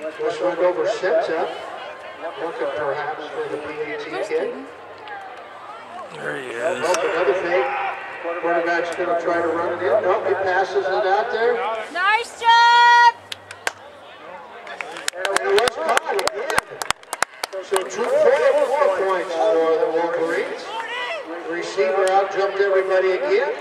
This one over sets up. Looking perhaps for the PAT kid. There he is. Oh, another fake. Quarterback's going to try to run it in. Nope, he passes it out there. Nice job! And it was caught again. So two, four, four points for the Wolverines. Receiver out jumped everybody again.